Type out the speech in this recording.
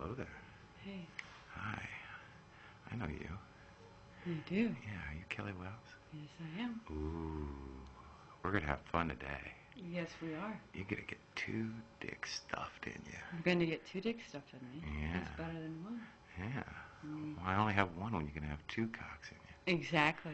hello there. Hey, Hi. I know you. you do? Yeah, are you Kelly Wells? Yes, I am. Ooh. We're gonna have fun today. Yes, we are. You're gonna get two dicks stuffed in you. I'm going to get two dicks stuffed in me. Yeah. That's better than one. Yeah. Mm. Well, I only have one when you're going to have two cocks in you. Exactly.